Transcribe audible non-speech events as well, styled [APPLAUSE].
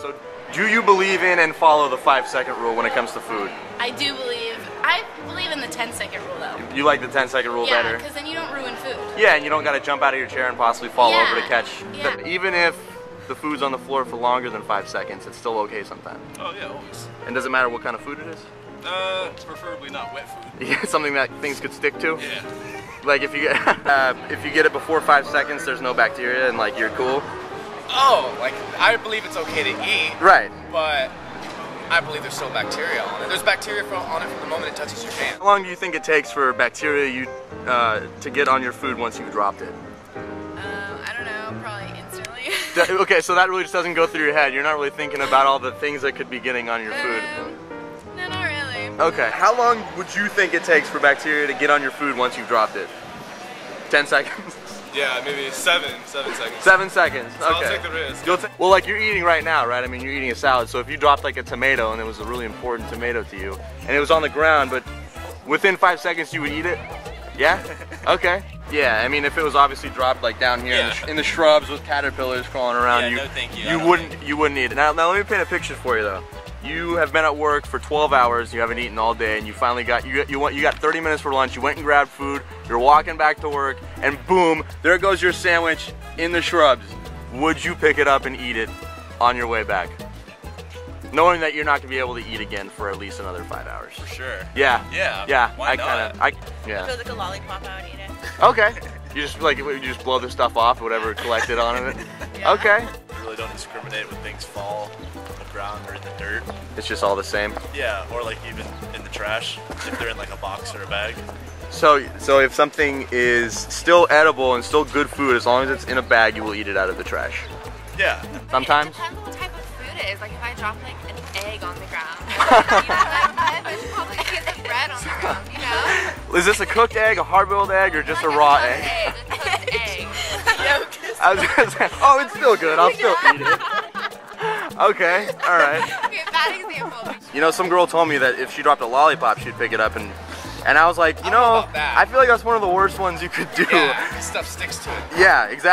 So, do you believe in and follow the five second rule when it comes to food? I do believe. I believe in the 10 second rule though. You like the 10 second rule Yeah, better? because then you don't ruin food. Yeah, and you don't got to jump out of your chair and possibly fall Yeah, over to catch. yeah. the- even if the food's on the floor for longer than five seconds, it's still okay sometimes. Oh yeah, always. And doesn't matter what kind of food it is. Uh, preferably not wet food. [LAUGHS] Yeah, something that things could stick to. Yeah. Like if you get [LAUGHS] uh, if you get it before five seconds, there's no bacteria and like you're cool. Oh, like I believe it's okay to eat, Right. but I believe there's still bacteria on it. There's bacteria from, on it from the moment it touches your hand. How long do you think it takes for bacteria you uh, to get on your food once you've dropped it? Um, I don't know, probably instantly. [LAUGHS] Okay, so that really just doesn't go through your head. You're not really thinking about all the things that could be getting on your food. Um, no, not really. Okay, how long would you think it takes for bacteria to get on your food once you've dropped it? 10 seconds? Yeah, maybe seven, seven seconds. Seven seconds. So I'll Okay. take the risk. You'll ta- well, like you're eating right now, right? I mean, you're eating a salad. So if you dropped like a tomato and it was a really important tomato to you, and it was on the ground, but within five seconds you would eat it. Yeah. [LAUGHS] Okay. Yeah. I mean, if it was obviously dropped like down here in, the in the shrubs with caterpillars crawling around, Yeah, you no thank you. You don't wouldn't you wouldn't eat it. Now, now let me paint a picture for you though. You have been at work for 12 hours. You haven't eaten all day, and you finally got you got- you want you got 30 minutes for lunch. You went and grabbed food. You're walking back to work, and boom, there goes your sandwich in the shrubs. Would you pick it up and eat it on your way back, knowing that you're not gonna be able to eat again for at least another five hours? For sure. Yeah. Yeah, Yeah. why I kind of. I yeah. It Feels like a lollipop, I would eat it. Okay. You just like you just blow the stuff off, whatever collected on it. [LAUGHS] Okay. I really don't discriminate when things fall on the ground or in the dirt. It's just all the same. Yeah, or like even in the trash if they're in like a box or a bag. So, so if something is still edible and still good food, as long as it's in a bag, you will eat it out of the trash. Yeah. Sometimes. It depends on what type of food it is. Like if I drop like an egg on the ground, you know, like, I probably eat bread on the ground, you know? Is this a cooked egg, a hard-boiled egg, or just a raw egg? egg. A cooked egg. [LAUGHS] I was gonna say, oh, it's still good. I'll still [LAUGHS] eat it. Okay, all right. [LAUGHS] Okay, bad example. You know, some girl told me that if she dropped a lollipop, she'd pick it up and. And I was like, you I know know. I feel like that's one of the worst ones you could do. Yeah, stuff sticks to it. Yeah, exactly.